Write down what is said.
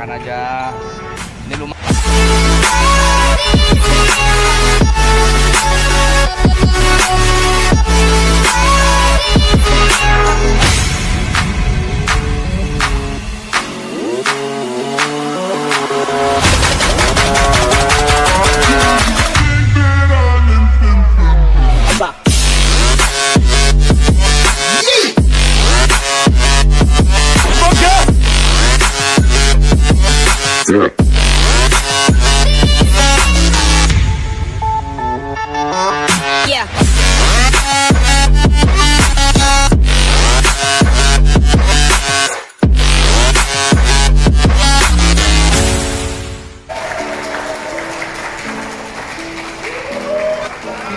makan aja